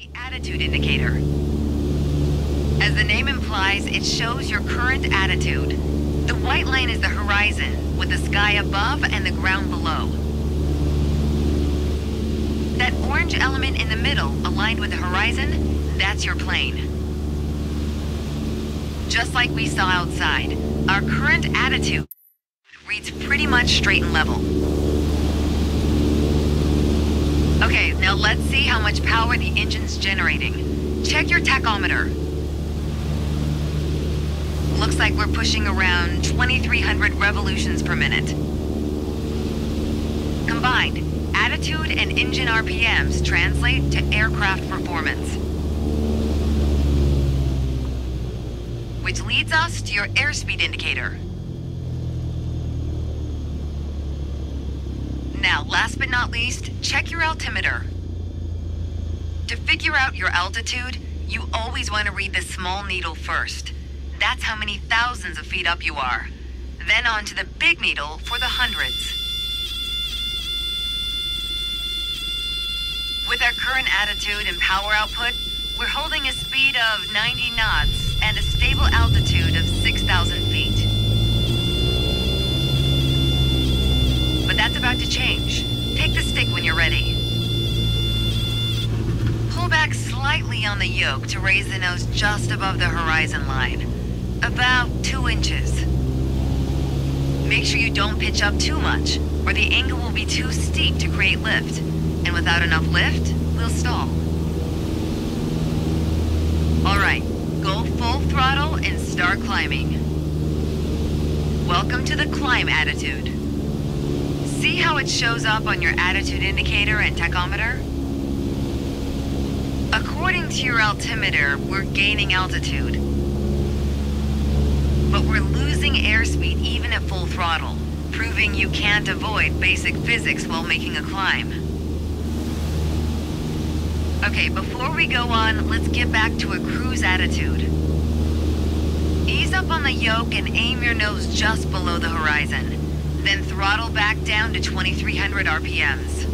The attitude indicator. As the name implies, it shows your current attitude. The white line is the horizon, with the sky above and the ground below. That orange element in the middle, aligned with the horizon, that's your plane. Just like we saw outside, our current attitude reads pretty much straight and level. Okay, now let's see how much power the engine's generating. Check your tachometer. Looks like we're pushing around 2,300 revolutions per minute. Combined, attitude and engine RPMs translate to aircraft performance. Which leads us to your airspeed indicator. Now, last but not least, check your altimeter. To figure out your altitude, you always want to read the small needle first. That's how many thousands of feet up you are. Then on to the big needle for the hundreds. With our current attitude and power output, we're holding a speed of 90 knots and a stable altitude of 6,000 feet. But that's about to change. Take the stick when you're ready. Back slightly on the yoke to raise the nose just above the horizon line. About two inches. Make sure you don't pitch up too much, or the angle will be too steep to create lift. And without enough lift, we'll stall. Alright, go full throttle and start climbing. Welcome to the climb attitude. See how it shows up on your attitude indicator and tachometer? To your altimeter, we're gaining altitude. But we're losing airspeed even at full throttle, proving you can't avoid basic physics while making a climb. Okay, before we go on, let's get back to a cruise attitude. Ease up on the yoke and aim your nose just below the horizon. Then throttle back down to 2300 RPMs.